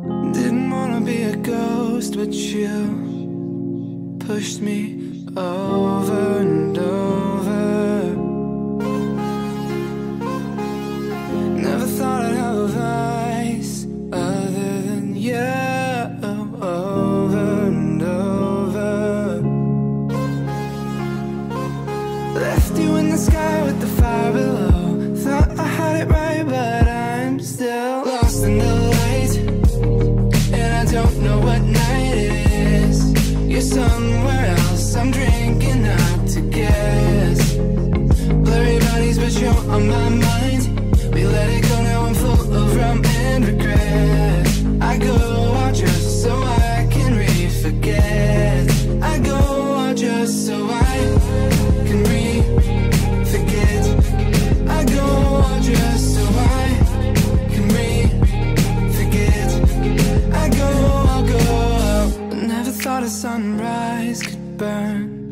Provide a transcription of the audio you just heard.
Didn't wanna be a ghost, but you pushed me over and over. Never thought I'd have a vice other than you over and over. Left you in the sky with the fire below. Thought I had it right, but I'm still lost in the on my mind. We let it go now. I'm full of rum and regret. I go out just so I can re-forget. I go out just so I can. I go out just so I can. I go, go out. Never thought a sunrise could burn